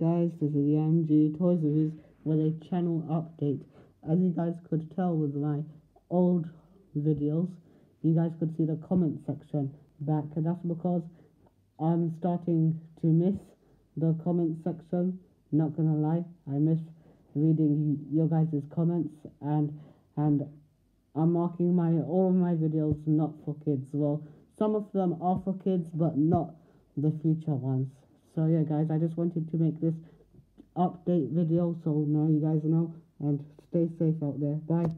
Guys, this is the Yamji Toys of Reviews with a channel update. As you guys could tell with my old videos, you guys could see the comment section back, and that's because I'm starting to miss the comment section. Not gonna lie, I miss reading your guys' comments and and I'm marking my all of my videos not for kids. Well, some of them are for kids, but not the future ones. So yeah, guys, I just wanted to make this update video so now you guys know and stay safe out there. Bye.